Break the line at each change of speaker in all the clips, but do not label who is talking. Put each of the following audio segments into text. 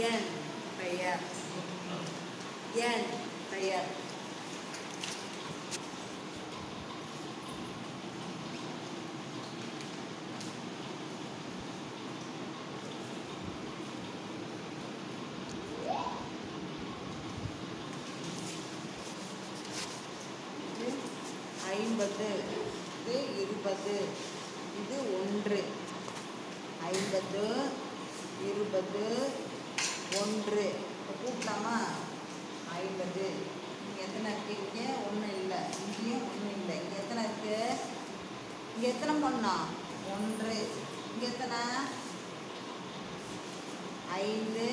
என் பெயர் என் பெயர் இது ஐம்பது இது இருபது இது ஒன்று. ஐம்பது இருபது ஒன்று. இப்போ கூட்டலாமா ஐம்பது இங்கே எத்தனை இருக்கு? இங்கே ஒன்றும் இல்லை. இங்கேயும் ஒன்றும் இல்லை. இங்கே எத்தனை இருக்கு? இங்கே எத்தனை பொண்ணா? ஒன்று. இங்கே எத்தனை? ஐந்து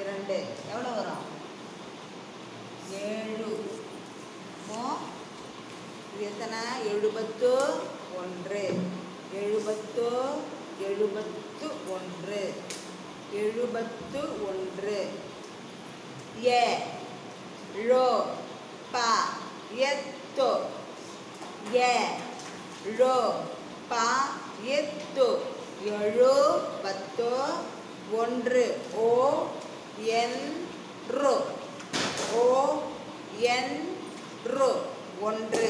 இரண்டு. எவ்வளோ வரும்? ஏழு. இப்போ இது எத்தனை? எழுபத்து ஒன்று. எழுபத்து எழுபத்து ஒன்று. எழுபத்து ஒன்று. ஏ ழோ ப எத்து. ஏ ழோ ப எத்து. எழு பத்து. ஒன்று ஓ என் ரு. ஓ என் ரு. ஒன்று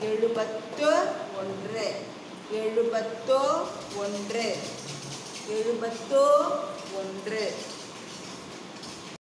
எழுபத்து ஒன்று. எழுபத்து ஒன்று. எழுபத்து ஒன்று